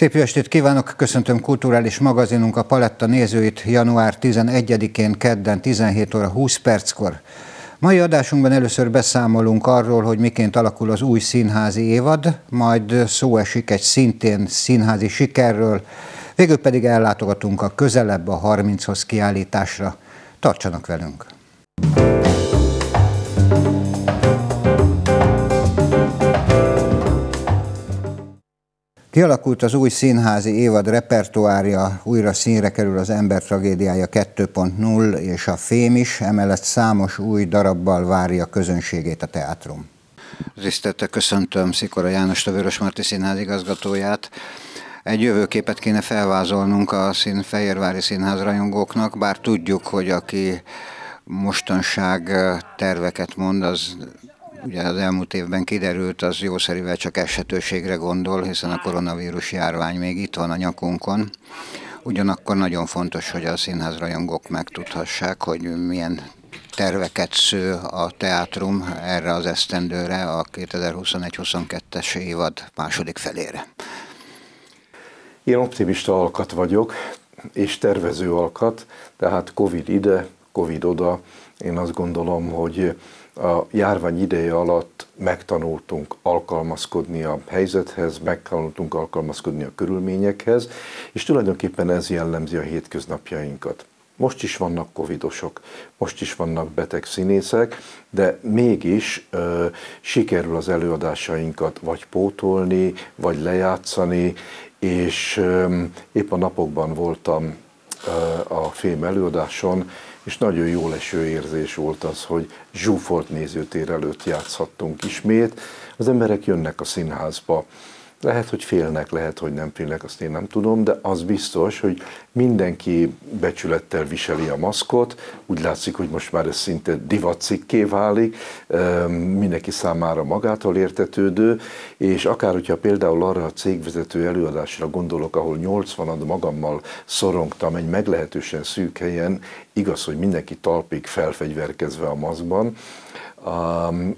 Szép jó estét kívánok, köszöntöm kulturális magazinunk a Paletta nézőit január 11-én kedden 17 óra 20 perckor. Mai adásunkban először beszámolunk arról, hogy miként alakul az új színházi évad, majd szó esik egy szintén színházi sikerről, végül pedig ellátogatunk a közelebb a 30-hoz kiállításra. Tartsanak velünk! Kialakult az új színházi évad repertoárja, újra színre kerül az ember tragédiája 2.0 és a fém is, emellett számos új darabbal várja közönségét a teátrum. Tisztelte köszöntöm Szikora János, a Vörösmarty Színház igazgatóját. Egy jövőképet kéne felvázolnunk a szín, Fehérvári Színház rajongóknak, bár tudjuk, hogy aki mostanság terveket mond, az ugye az elmúlt évben kiderült, az jószerivel csak esetőségre gondol, hiszen a koronavírus járvány még itt van a nyakunkon. Ugyanakkor nagyon fontos, hogy a színház rajongók megtudhassák, hogy milyen terveket sző a teátrum erre az esztendőre, a 2021-22-es évad második felére. Én optimista alkat vagyok, és tervező alkat, tehát Covid ide, Covid oda. Én azt gondolom, hogy a járvány ideje alatt megtanultunk alkalmazkodni a helyzethez, megtanultunk alkalmazkodni a körülményekhez, és tulajdonképpen ez jellemzi a hétköznapjainkat. Most is vannak covidosok, most is vannak beteg színészek, de mégis ö, sikerül az előadásainkat vagy pótolni, vagy lejátszani, és ö, épp a napokban voltam ö, a film előadáson, és nagyon jó leső érzés volt az, hogy zsúfolt nézőtér előtt játszhattunk ismét. Az emberek jönnek a színházba, lehet, hogy félnek, lehet, hogy nem félnek, azt én nem tudom, de az biztos, hogy mindenki becsülettel viseli a maszkot, úgy látszik, hogy most már ez szinte divatcikké válik, mindenki számára magától értetődő, és akár, hogyha például arra a cégvezető előadásra gondolok, ahol 80 ad magammal szorongtam egy meglehetősen szűk helyen, igaz, hogy mindenki talpig felfegyverkezve a maszkban,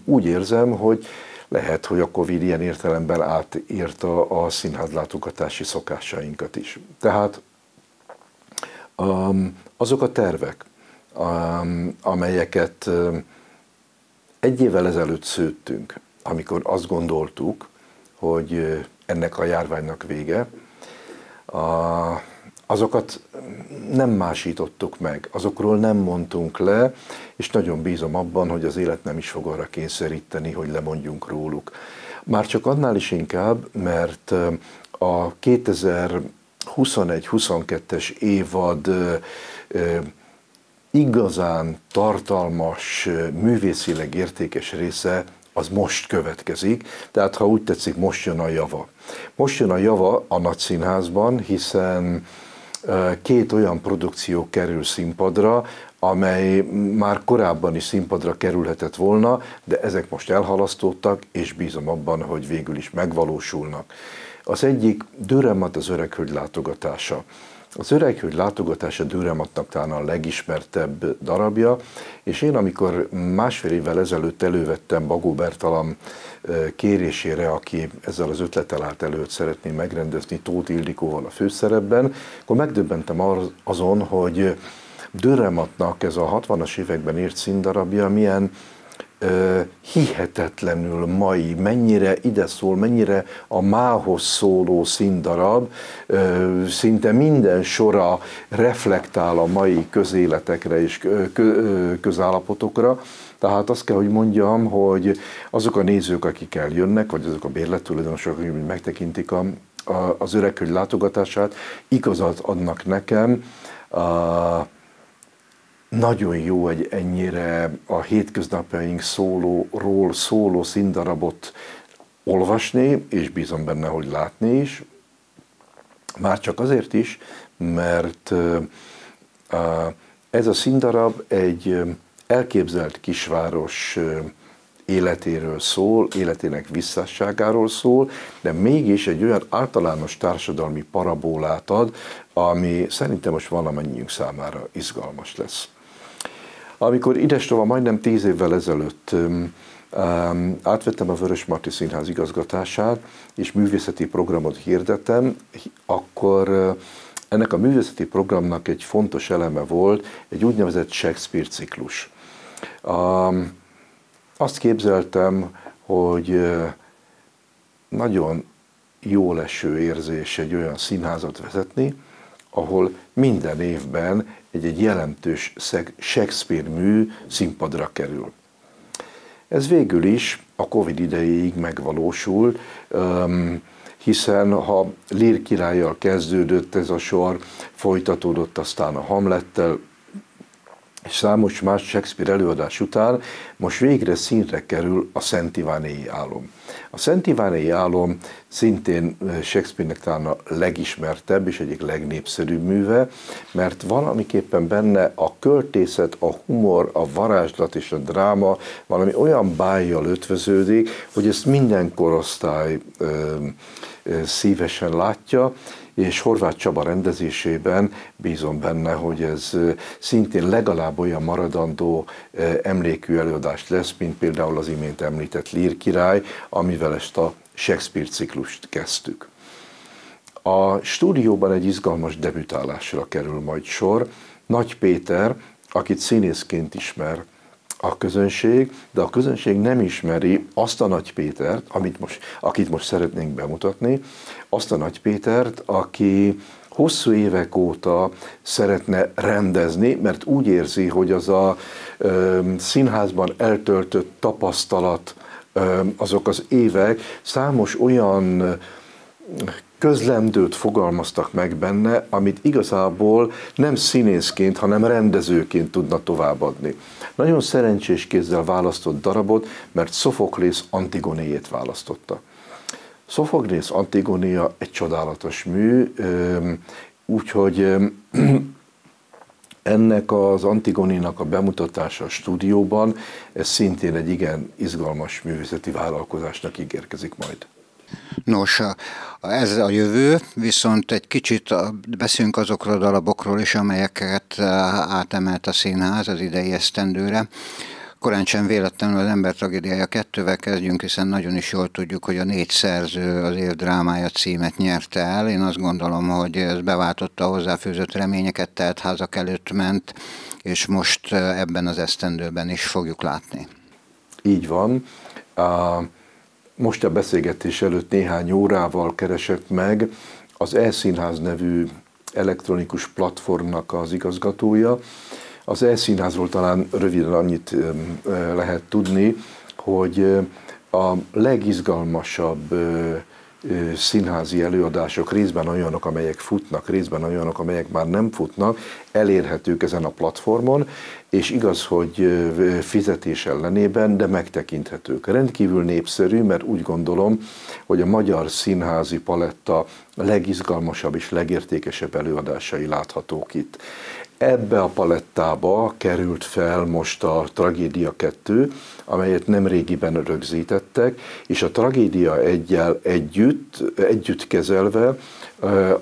úgy érzem, hogy lehet, hogy a Covid ilyen értelemben átírta a színházlátogatási szokásainkat is. Tehát um, azok a tervek, um, amelyeket um, egy évvel ezelőtt szőttünk, amikor azt gondoltuk, hogy ennek a járványnak vége, a, azokat nem másítottuk meg, azokról nem mondtunk le, és nagyon bízom abban, hogy az élet nem is fog arra kényszeríteni, hogy lemondjunk róluk. Már csak annál is inkább, mert a 2021-22-es évad igazán tartalmas, művészileg értékes része az most következik, tehát ha úgy tetszik, most jön a java. Most jön a java a Nagy Színházban, hiszen két olyan produkció kerül színpadra, amely már korábban is színpadra kerülhetett volna, de ezek most elhalasztottak, és bízom abban, hogy végül is megvalósulnak. Az egyik Dürremat az öreghölgy látogatása. Az öreghölgy látogatása Dürrematnak talán a legismertebb darabja, és én amikor másfél évvel ezelőtt elővettem Bagó Bertalan kérésére, aki ezzel az ötlettel állt előtt szeretné megrendezni Tóth Ildikóval a főszerepben, akkor megdöbbentem azon, hogy Dörrematnak ez a 60-as években írt színdarabja milyen hihetetlenül mai, mennyire ide szól, mennyire a mához szóló színdarab, szinte minden sora reflektál a mai közéletekre és közállapotokra, tehát azt kell, hogy mondjam, hogy azok a nézők, akik eljönnek, vagy azok a bérlettulajdonosok, akik megtekintik a, az öregkönyv látogatását, igazat adnak nekem. A, nagyon jó egy ennyire a hétköznapjaink szólóról szóló színdarabot olvasni, és bízom benne, hogy látni is. Már csak azért is, mert ez a színdarab egy elképzelt kisváros életéről szól, életének visszásságáról szól, de mégis egy olyan általános társadalmi parabólát ad, ami szerintem most valamennyiünk számára izgalmas lesz. Amikor Idestova majdnem tíz évvel ezelőtt átvettem a Vörös Marti Színház igazgatását, és művészeti programot hirdettem, akkor ennek a művészeti programnak egy fontos eleme volt egy úgynevezett Shakespeare ciklus. Azt képzeltem, hogy nagyon jó leső érzés egy olyan színházat vezetni, ahol minden évben egy-egy jelentős Shakespeare mű színpadra kerül. Ez végül is a Covid idejéig megvalósul, hiszen ha Lír királlyal kezdődött ez a sor, folytatódott aztán a Hamlettel, és számos más Shakespeare előadás után most végre színre kerül a Szent Ivánéi álom. A Szent Ivánéi álom szintén Shakespeare-nek talán a legismertebb és egyik legnépszerűbb műve, mert valamiképpen benne a költészet, a humor, a varázslat és a dráma valami olyan bájjal ötvöződik, hogy ezt minden korosztály ö, ö, szívesen látja, és Horváth Csaba rendezésében bízom benne, hogy ez szintén legalább olyan maradandó emlékű előadást lesz, mint például az imént említett Lír király, amivel ezt a Shakespeare ciklust kezdtük. A stúdióban egy izgalmas debütálásra kerül majd sor. Nagy Péter, akit színészként ismer a közönség, de a közönség nem ismeri azt a Nagy Pétert, amit most, akit most szeretnénk bemutatni, azt a Nagy Pétert, aki hosszú évek óta szeretne rendezni, mert úgy érzi, hogy az a ö, színházban eltöltött tapasztalat, ö, azok az évek számos olyan közlemdőt fogalmaztak meg benne, amit igazából nem színészként, hanem rendezőként tudna továbbadni. Nagyon szerencsés kézzel választott darabot, mert Sophocles Antigonéjét választotta. Sophocles Antigonéja egy csodálatos mű, úgyhogy ennek az Antigonénak a bemutatása a stúdióban, ez szintén egy igen izgalmas művészeti vállalkozásnak ígérkezik majd. Nos, ez a jövő, viszont egy kicsit beszélünk azokról a darabokról is, amelyeket átemelt a színház az idei esztendőre. Korán sem véletlenül az ember tragédiája kettővel kezdjünk, hiszen nagyon is jól tudjuk, hogy a négy szerző az év drámája címet nyerte el. Én azt gondolom, hogy ez beváltotta a hozzáfűzött reményeket, tehát házak előtt ment, és most ebben az esztendőben is fogjuk látni. Így van. Uh most a beszélgetés előtt néhány órával keresett meg az E-színház nevű elektronikus platformnak az igazgatója. Az E-színházról talán röviden annyit lehet tudni, hogy a legizgalmasabb színházi előadások, részben olyanok, amelyek futnak, részben olyanok, amelyek már nem futnak, elérhetők ezen a platformon, és igaz, hogy fizetés ellenében, de megtekinthetők. Rendkívül népszerű, mert úgy gondolom, hogy a magyar színházi paletta legizgalmasabb és legértékesebb előadásai láthatók itt. Ebbe a palettába került fel most a Tragédia 2, amelyet nem régiben rögzítettek, és a Tragédia egyel együtt, együtt kezelve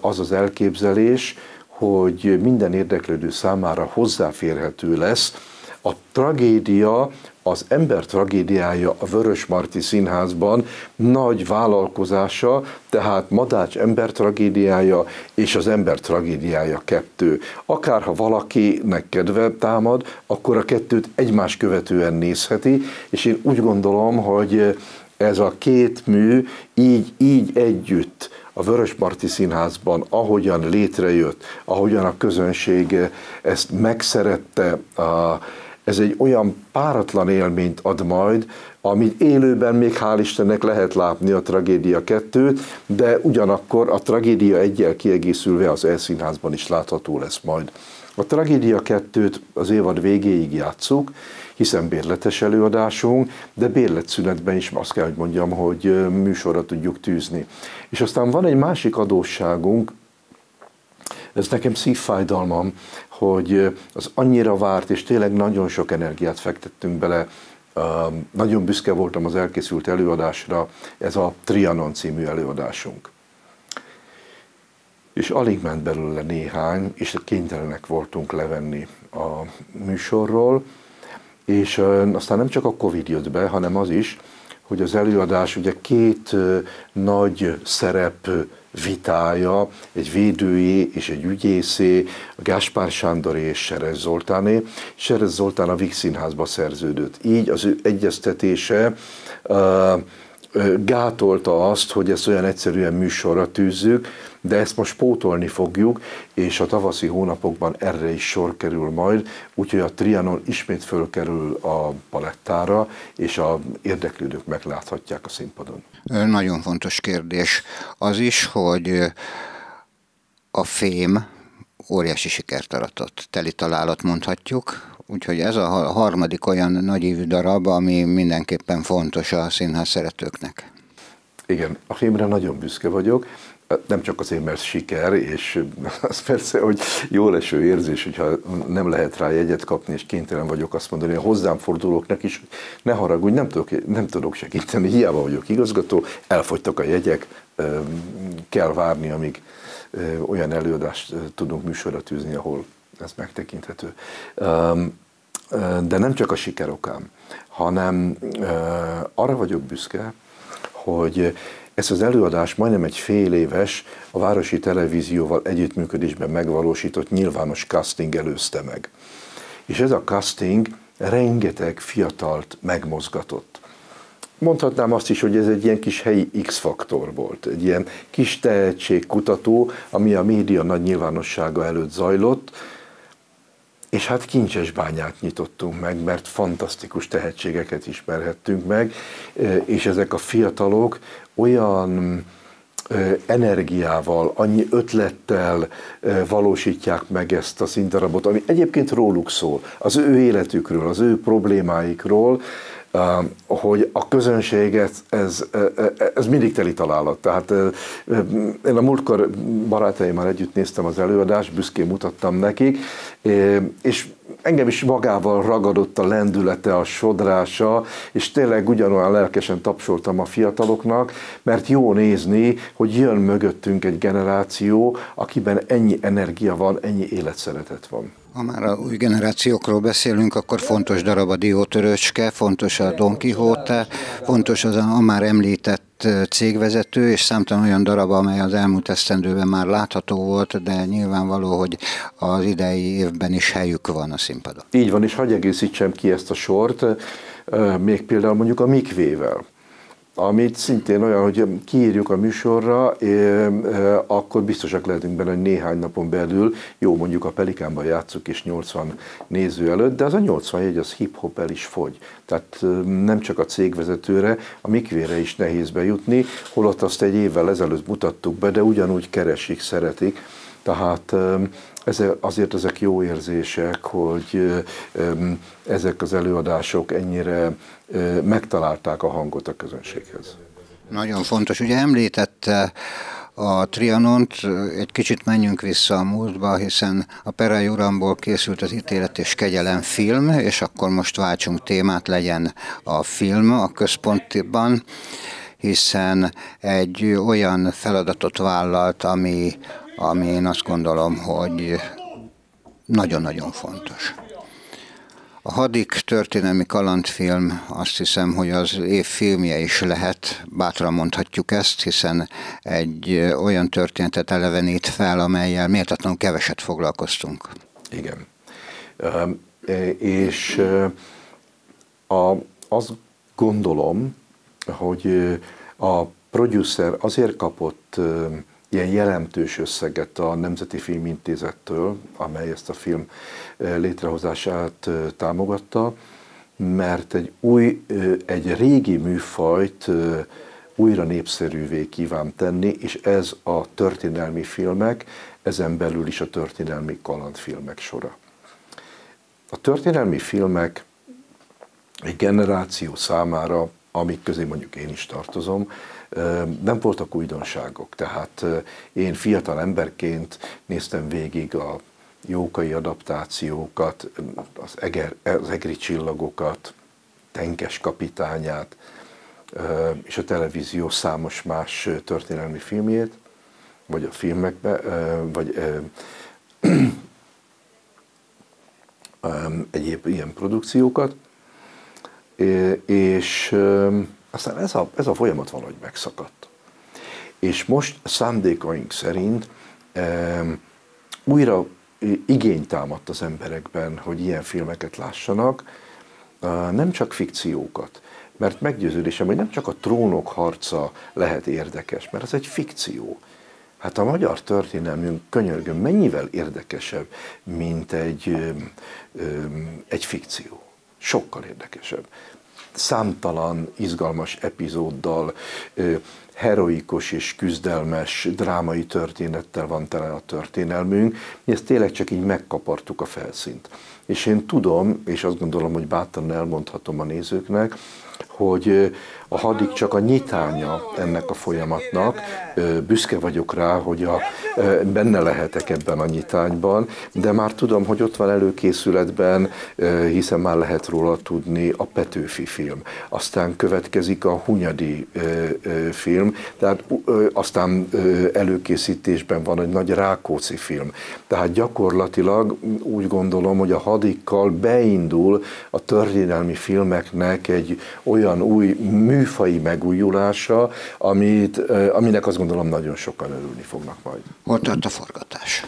az az elképzelés, hogy minden érdeklődő számára hozzáférhető lesz a tragédia, az ember tragédiája a Vörös Marti Színházban nagy vállalkozása, tehát Madács ember tragédiája és az ember tragédiája kettő. Akár ha valakinek kedve támad, akkor a kettőt egymás követően nézheti, és én úgy gondolom, hogy ez a két mű így, így együtt a Vörösmarty Színházban, ahogyan létrejött, ahogyan a közönség ezt megszerette, ez egy olyan páratlan élményt ad majd, amit élőben még hál' Istennek lehet látni a Tragédia 2 de ugyanakkor a Tragédia egyel kiegészülve az Elszínházban is látható lesz majd. A Tragédia 2-t az évad végéig játszuk, hiszen bérletes előadásunk, de bérletszünetben is azt kell, hogy mondjam, hogy műsorra tudjuk tűzni. És aztán van egy másik adósságunk, ez nekem szívfájdalmam, hogy az annyira várt, és tényleg nagyon sok energiát fektettünk bele, nagyon büszke voltam az elkészült előadásra, ez a Trianon című előadásunk. És alig ment belőle néhány, és kénytelenek voltunk levenni a műsorról, és aztán nem csak a Covid jött be, hanem az is, hogy az előadás ugye két nagy szerep vitája, egy védői és egy ügyészé, Gáspár Sándoré és Serez Zoltáné. Serez Zoltán a Vix Színházba szerződött. Így az ő egyeztetése uh, gátolta azt, hogy ezt olyan egyszerűen műsorra tűzzük, de ezt most pótolni fogjuk, és a tavaszi hónapokban erre is sor kerül majd, úgyhogy a Trianon ismét fölkerül a palettára, és a érdeklődők megláthatják a színpadon. Nagyon fontos kérdés az is, hogy a fém óriási sikert aratott, teli találat mondhatjuk, úgyhogy ez a harmadik olyan nagyívű darab, ami mindenképpen fontos a színház szeretőknek. Igen, a filmre nagyon büszke vagyok, nem csak azért, mert siker, és az persze, hogy jó leső érzés, hogyha nem lehet rá jegyet kapni, és kénytelen vagyok azt mondani a hozzám fordulóknak is, ne haragudj, nem tudok, nem tudok segíteni, hiába vagyok igazgató, elfogytak a jegyek, kell várni, amíg olyan előadást tudunk műsorra tűzni, ahol ez megtekinthető. De nem csak a sikerokám, hanem arra vagyok büszke, hogy ezt az előadást majdnem egy fél éves a Városi Televízióval együttműködésben megvalósított nyilvános casting előzte meg. És ez a casting rengeteg fiatalt megmozgatott. Mondhatnám azt is, hogy ez egy ilyen kis helyi X-faktor volt, egy ilyen kis tehetségkutató, ami a média nagy nyilvánossága előtt zajlott, és hát kincses bányát nyitottunk meg, mert fantasztikus tehetségeket ismerhettünk meg, és ezek a fiatalok olyan energiával, annyi ötlettel valósítják meg ezt a színdarabot, ami egyébként róluk szól, az ő életükről, az ő problémáikról, hogy a közönséget, ez, ez mindig teli találat. Tehát én a múltkor barátaimmal együtt néztem az előadást, büszkén mutattam nekik, és engem is magával ragadott a lendülete, a sodrása, és tényleg ugyanolyan lelkesen tapsoltam a fiataloknak, mert jó nézni, hogy jön mögöttünk egy generáció, akiben ennyi energia van, ennyi életszeretet van. Ha már a új generációkról beszélünk, akkor fontos darab a Diótöröcske, fontos a Don Quixote, fontos az a, a már említett cégvezető, és számtalan olyan darab, amely az elmúlt esztendőben már látható volt, de nyilvánvaló, hogy az idei évben is helyük van a színpadon. Így van, és hagyj egészítsem ki ezt a sort, még például mondjuk a Mikvével amit szintén olyan, hogy kiírjuk a műsorra, akkor biztosak lehetünk benne, hogy néhány napon belül, jó mondjuk a Pelikánban játszuk és 80 néző előtt, de az a 80 jegy az hip-hop el is fogy. Tehát nem csak a cégvezetőre, a mikvére is nehéz bejutni, holott azt egy évvel ezelőtt mutattuk be, de ugyanúgy keresik, szeretik. Tehát azért ezek jó érzések, hogy ezek az előadások ennyire megtalálták a hangot a közönséghez. Nagyon fontos. Ugye említette a Trianont, egy kicsit menjünk vissza a múltba, hiszen a Perai Uramból készült az ítélet és kegyelem film, és akkor most váltsunk témát, legyen a film a központban, hiszen egy olyan feladatot vállalt, ami, ami én azt gondolom, hogy nagyon-nagyon fontos. A Hadik történelmi kalandfilm azt hiszem, hogy az év filmje is lehet, bátran mondhatjuk ezt, hiszen egy olyan történetet elevenít fel, amelyel méltatlanul keveset foglalkoztunk. Igen. És a, azt gondolom, hogy a producer azért kapott ilyen jelentős összeget a Nemzeti Filmintézettől, amely ezt a film létrehozását támogatta, mert egy új, egy régi műfajt újra népszerűvé kíván tenni, és ez a történelmi filmek, ezen belül is a történelmi kalandfilmek sora. A történelmi filmek egy generáció számára, amik közé mondjuk én is tartozom, nem voltak újdonságok. Tehát én fiatal emberként néztem végig a jókai adaptációkat, az, eger, az egri csillagokat, Tenkes kapitányát, és a televízió számos más történelmi filmjét, vagy a filmekbe, vagy egyéb ilyen produkciókat, és aztán ez a, ez a folyamat valahogy megszakadt. És most szándékaink szerint újra igény támadt az emberekben, hogy ilyen filmeket lássanak, nem csak fikciókat, mert meggyőződésem, hogy nem csak a trónok harca lehet érdekes, mert ez egy fikció. Hát a magyar történelmünk könyörgöm mennyivel érdekesebb, mint egy, egy fikció. Sokkal érdekesebb. Számtalan izgalmas epizóddal, heroikus és küzdelmes drámai történettel van tele a történelmünk. Mi ezt tényleg csak így megkapartuk a felszínt. És én tudom, és azt gondolom, hogy bátran elmondhatom a nézőknek, hogy a hadik csak a nyitánya ennek a folyamatnak. Büszke vagyok rá, hogy a, benne lehetek ebben a nyitányban, de már tudom, hogy ott van előkészületben, hiszen már lehet róla tudni a Petőfi film. Aztán következik a Hunyadi film, tehát aztán előkészítésben van egy nagy Rákóczi film. Tehát gyakorlatilag úgy gondolom, hogy a hadikkal beindul a történelmi filmeknek egy olyan új mű műfai megújulása, amit, aminek azt gondolom nagyon sokan örülni fognak majd. Hol tart a forgatás?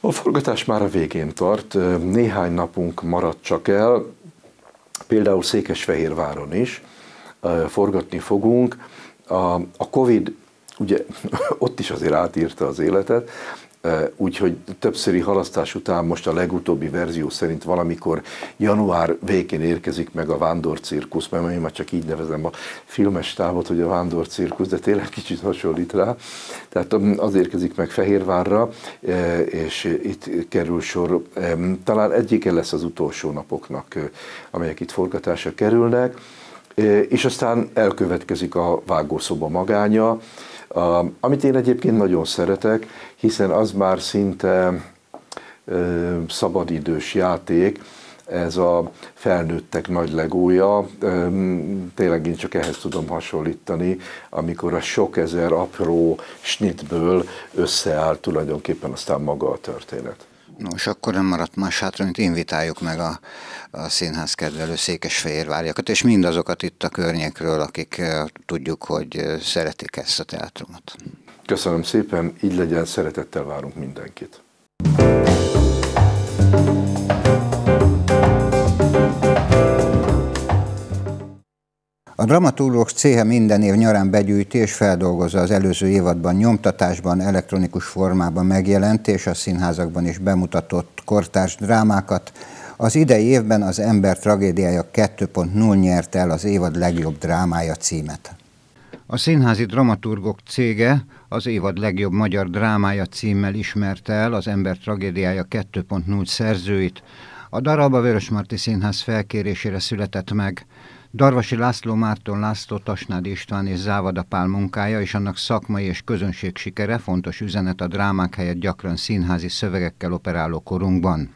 A forgatás már a végén tart, néhány napunk maradt csak el, például Székesfehérváron is forgatni fogunk. A, a Covid ugye ott is azért átírta az életet, úgyhogy többszöri halasztás után most a legutóbbi verzió szerint valamikor január végén érkezik meg a Vándor Cirkusz, mert én már csak így nevezem a filmes távot, hogy a Vándor Cirkusz, de tényleg kicsit hasonlít rá. Tehát az érkezik meg Fehérvárra, és itt kerül sor, talán egyike lesz az utolsó napoknak, amelyek itt forgatásra kerülnek, és aztán elkövetkezik a vágószoba magánya, amit én egyébként nagyon szeretek, hiszen az már szinte szabadidős játék, ez a felnőttek nagy legója, tényleg én csak ehhez tudom hasonlítani, amikor a sok ezer apró snitből összeáll tulajdonképpen aztán maga a történet. Nos, akkor nem maradt más hátra, mint invitáljuk meg a, a színház kedvelő székesfehérvárjakat, és mindazokat itt a környékről, akik tudjuk, hogy szeretik ezt a teátrumot. Köszönöm szépen, így legyen, szeretettel várunk mindenkit. A dramaturgok céhe minden év nyarán begyűjti és feldolgozza az előző évadban nyomtatásban, elektronikus formában megjelent és a színházakban is bemutatott kortárs drámákat. Az idei évben az Ember tragédiája 2.0 nyerte el az évad legjobb drámája címet. A színházi dramaturgok cége az évad legjobb magyar drámája címmel ismerte el az Ember tragédiája 2.0 szerzőit. A darab a Vörösmarty Színház felkérésére született meg. Darvasi László Márton László, Tasnád István és Závada Pál munkája és annak szakmai és közönség sikere fontos üzenet a drámák helyett gyakran színházi szövegekkel operáló korunkban.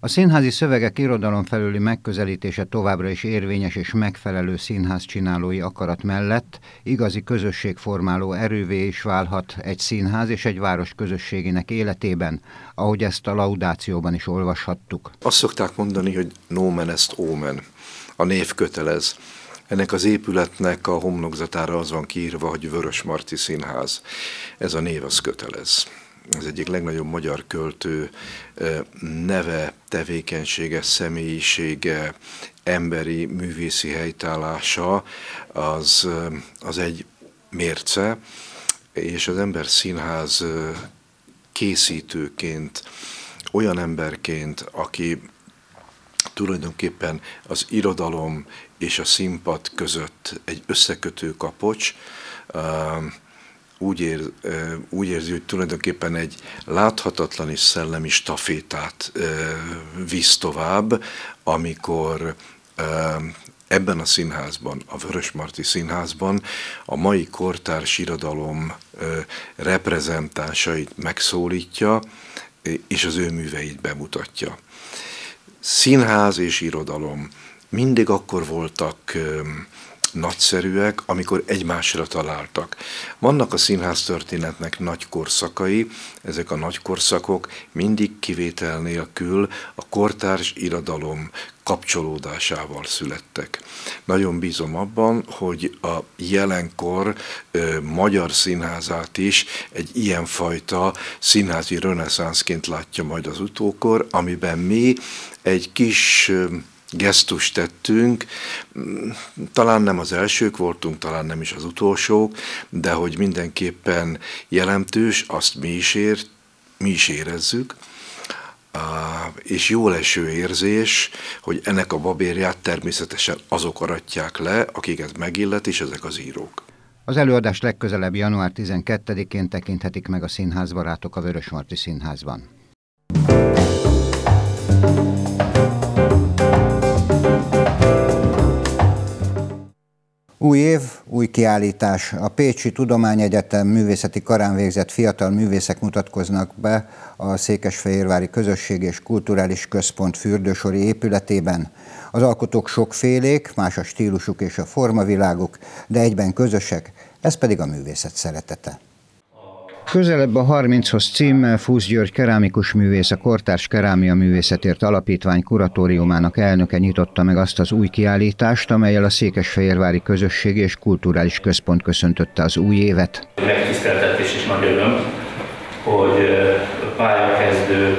A színházi szövegek irodalom felüli megközelítése továbbra is érvényes és megfelelő színház csinálói akarat mellett igazi közösségformáló erővé is válhat egy színház és egy város közösségének életében, ahogy ezt a laudációban is olvashattuk. Azt szokták mondani, hogy nomen est omen a név kötelez. Ennek az épületnek a homlokzatára az van kiírva, hogy Vörös Marti Színház. Ez a név az kötelez. Ez egyik legnagyobb magyar költő neve, tevékenysége, személyisége, emberi művészi helytállása az, az egy mérce, és az ember színház készítőként, olyan emberként, aki tulajdonképpen az irodalom és a színpad között egy összekötő kapocs, úgy, ér, úgy érzi, hogy tulajdonképpen egy láthatatlan és szellemi stafétát visz tovább, amikor ebben a színházban, a Vörösmarty Színházban a mai kortárs irodalom reprezentánsait megszólítja, és az ő műveit bemutatja színház és irodalom mindig akkor voltak nagyszerűek, amikor egymásra találtak. Vannak a színház történetnek nagy korszakai, ezek a nagy korszakok mindig kivétel nélkül a kortárs irodalom kapcsolódásával születtek. Nagyon bízom abban, hogy a jelenkor ö, magyar színházát is egy ilyenfajta színházi reneszánszként látja majd az utókor, amiben mi egy kis ö, gesztus tettünk, talán nem az elsők voltunk, talán nem is az utolsók, de hogy mindenképpen jelentős, azt mi is, ér, mi is érezzük, és jó eső érzés, hogy ennek a babérját természetesen azok aratják le, akiket megillet, és ezek az írók. Az előadás legközelebb január 12-én tekinthetik meg a színházbarátok a Vörösmarty Színházban. Új év, új kiállítás. A Pécsi Tudományegyetem művészeti karán végzett fiatal művészek mutatkoznak be a Székesfehérvári Közösség és Kulturális Központ fürdősori épületében. Az alkotók sokfélék, más a stílusuk és a formaviláguk, de egyben közösek, ez pedig a művészet szeretete. Közelebb a 30-hoz címmel Fúsz György kerámikus művész, a Kortárs Kerámia Művészetért Alapítvány kuratóriumának elnöke nyitotta meg azt az új kiállítást, amelyel a Székesfehérvári Közösség és Kulturális Központ köszöntötte az új évet. Megtiszteltetés és nagy öröm, hogy pályakezdők,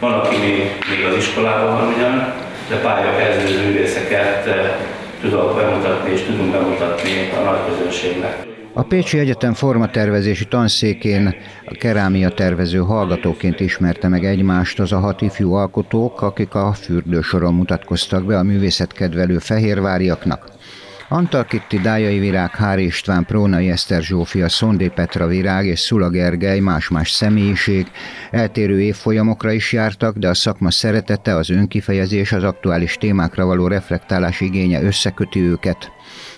van, aki még, még az iskolában van ugyan, de pályakezdő művészeket tudok bemutatni és tudunk bemutatni a nagy közönségnek. A Pécsi Egyetem formatervezési tanszékén a kerámia tervező hallgatóként ismerte meg egymást az a hat ifjú alkotók, akik a fürdősoron mutatkoztak be a művészetkedvelő fehérváriaknak. Antal Kitti, Dájai Virág, Hári István, Prónai Eszter Zsófia, Szondé Petra Virág és Szula Gergely más-más személyiség eltérő évfolyamokra is jártak, de a szakma szeretete, az önkifejezés, az aktuális témákra való reflektálás igénye összeköti őket.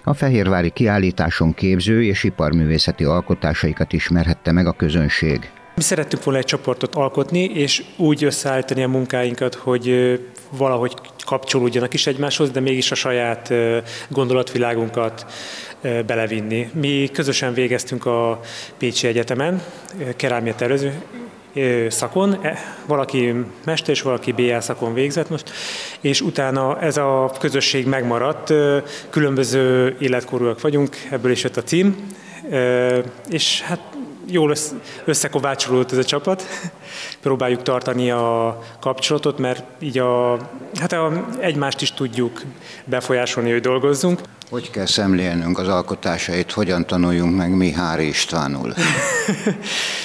A Fehérvári kiállításon képző és iparművészeti alkotásaikat ismerhette meg a közönség. Mi szerettük volna egy csoportot alkotni, és úgy összeállítani a munkáinkat, hogy valahogy kapcsolódjanak is egymáshoz, de mégis a saját gondolatvilágunkat belevinni. Mi közösen végeztünk a Pécsi Egyetemen, kerámia tervező szakon, e, valaki mester és valaki BA szakon végzett most, és utána ez a közösség megmaradt, különböző életkorúak vagyunk, ebből is jött a cím, és hát jól összekovácsolódott ez a csapat. Próbáljuk tartani a kapcsolatot, mert így a, hát a, egymást is tudjuk befolyásolni, hogy dolgozzunk. Hogy kell szemlélnünk az alkotásait, hogyan tanuljunk meg mi Hári Istvánul?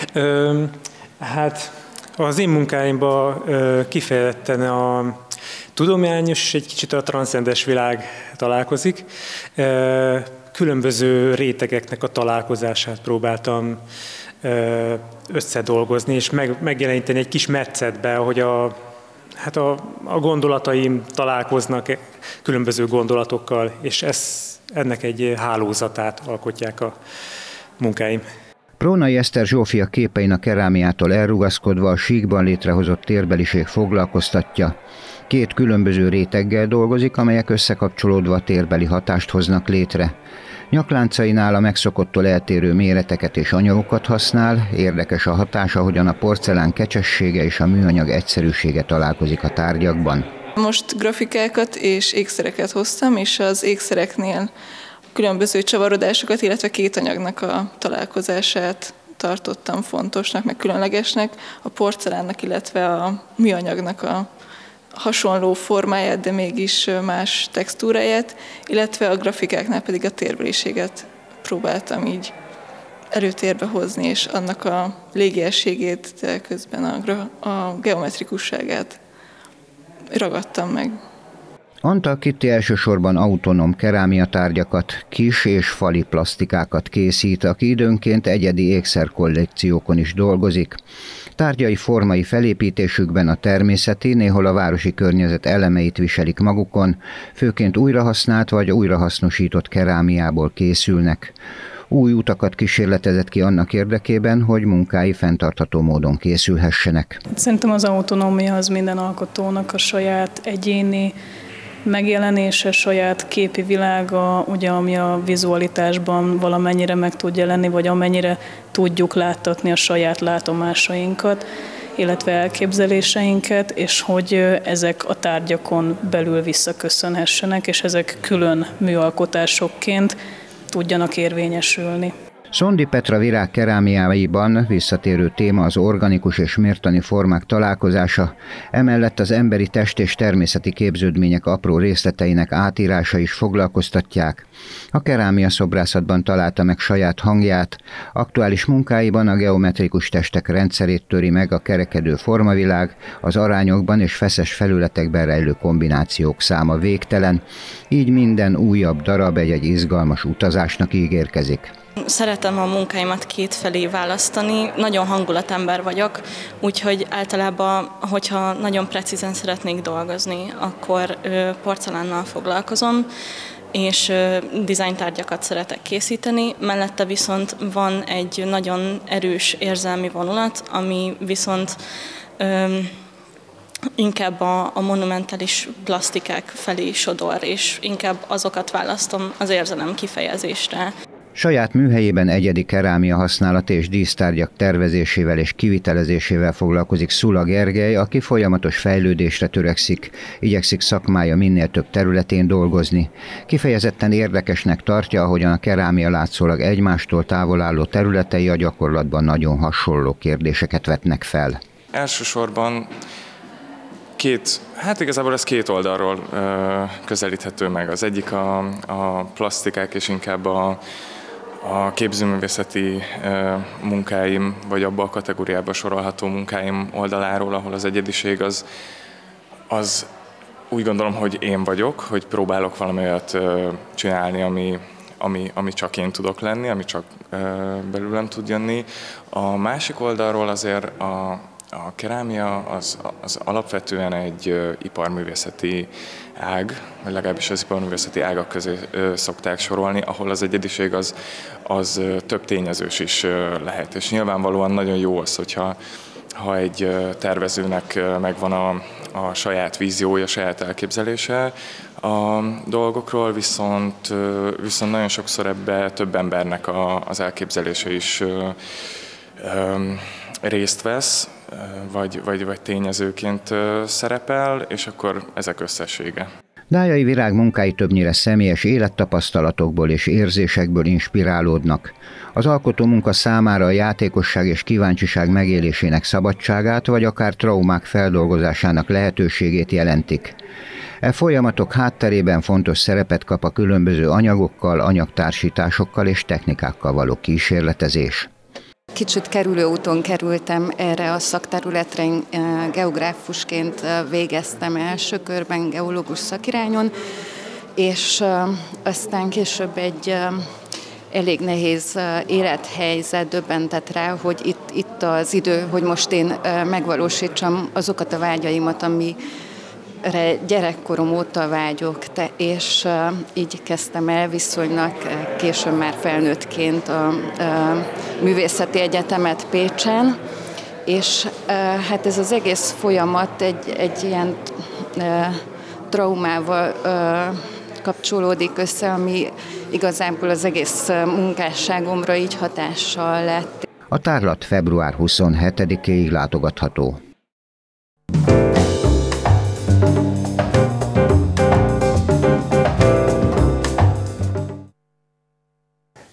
hát az én munkáimban kifejezetten a tudományos, egy kicsit a transzcendes világ találkozik különböző rétegeknek a találkozását próbáltam összedolgozni, és meg, megjeleníteni egy kis metszetbe, hogy a, hát a, a gondolataim találkoznak különböző gondolatokkal, és ez, ennek egy hálózatát alkotják a munkáim. Prónai Eszter Zsófia képein a kerámiától elrugaszkodva a síkban létrehozott térbeliség foglalkoztatja. Két különböző réteggel dolgozik, amelyek összekapcsolódva térbeli hatást hoznak létre. Nyakláncainál a megszokottól eltérő méreteket és anyagokat használ, érdekes a hatása, hogyan a porcelán kecsessége és a műanyag egyszerűsége találkozik a tárgyakban. Most grafikákat és ékszereket hoztam, és az ékszereknél különböző csavarodásokat, illetve két anyagnak a találkozását tartottam fontosnak, meg különlegesnek, a porcelánnak, illetve a műanyagnak a hasonló formáját, de mégis más textúráját, illetve a grafikáknál pedig a térbeliséget próbáltam így előtérbe hozni, és annak a légiességét, de közben a, a geometrikusságát ragadtam meg. Antal Kitti elsősorban autonóm kerámiatárgyakat, kis és fali plastikákat készít, aki időnként egyedi ékszerkollekciókon is dolgozik. Tárgyai formai felépítésükben a természeti, néhol a városi környezet elemeit viselik magukon, főként újrahasznált vagy újrahasznosított kerámiából készülnek. Új utakat kísérletezett ki annak érdekében, hogy munkái fenntartható módon készülhessenek. Szerintem az autonómia az minden alkotónak a saját egyéni megjelenése, saját képi világa, ugye, ami a vizualitásban valamennyire meg tud jelenni, vagy amennyire tudjuk láttatni a saját látomásainkat illetve elképzeléseinket, és hogy ezek a tárgyakon belül visszaköszönhessenek, és ezek külön műalkotásokként tudjanak érvényesülni. Szondi Petra virág kerámiáiban visszatérő téma az organikus és mértani formák találkozása, emellett az emberi test és természeti képződmények apró részleteinek átírása is foglalkoztatják. A kerámia szobrászatban találta meg saját hangját, aktuális munkáiban a geometrikus testek rendszerét töri meg a kerekedő formavilág, az arányokban és feszes felületekben rejlő kombinációk száma végtelen, így minden újabb darab egy-egy izgalmas utazásnak ígérkezik. Szeretem a munkáimat kétfelé választani, nagyon hangulatember vagyok, úgyhogy általában, hogyha nagyon precízen szeretnék dolgozni, akkor porcelánnal foglalkozom, és dizájntárgyakat szeretek készíteni, mellette viszont van egy nagyon erős érzelmi vonulat, ami viszont inkább a, a monumentális plastikák felé sodor, és inkább azokat választom az érzelem kifejezésre. Saját műhelyében egyedi kerámia használat és dísztárgyak tervezésével és kivitelezésével foglalkozik Szula Gergely, aki folyamatos fejlődésre törekszik, igyekszik szakmája minél több területén dolgozni. Kifejezetten érdekesnek tartja, ahogyan a kerámia látszólag egymástól távol álló területei a gyakorlatban nagyon hasonló kérdéseket vetnek fel. Elsősorban két, hát igazából ez két oldalról ö, közelíthető meg. Az egyik a, a plastikák és inkább a, a képzőművészeti munkáim, vagy abba a kategóriába sorolható munkáim oldaláról, ahol az egyediség az, az úgy gondolom, hogy én vagyok, hogy próbálok valami olyat csinálni, ami, ami, ami csak én tudok lenni, ami csak belőlem tud jönni. A másik oldalról azért a, a kerámia az, az alapvetően egy iparművészeti ág, vagy legalábbis az iparművészeti ágak közé szokták sorolni, ahol az egyediség az, az több tényezős is lehet. És nyilvánvalóan nagyon jó az, hogyha ha egy tervezőnek megvan a, a saját víziója, saját elképzelése a dolgokról, viszont, viszont nagyon sokszor ebbe több embernek a, az elképzelése is részt vesz, vagy, vagy, vagy tényezőként szerepel, és akkor ezek összessége. Dájai virág munkái többnyire személyes élettapasztalatokból és érzésekből inspirálódnak. Az alkotó munka számára a játékosság és kíváncsiság megélésének szabadságát, vagy akár traumák feldolgozásának lehetőségét jelentik. E folyamatok hátterében fontos szerepet kap a különböző anyagokkal, anyagtársításokkal és technikákkal való kísérletezés. Kicsit kerülő úton kerültem erre a szakterületre, eh, geográfusként eh, végeztem első körben geológus szakirányon, és eh, aztán később egy elég nehéz élethelyzet döbbentett rá, hogy itt, itt az idő, hogy most én megvalósítsam azokat a vágyaimat, ami gyerekkorom óta vágyok, te, és így kezdtem el viszonylag később már felnőttként a, a művészeti egyetemet Pécsen, és hát ez az egész folyamat egy, egy ilyen traumával kapcsolódik össze, ami igazából az egész munkásságomra így hatással lett. A tárlat február 27-ig látogatható.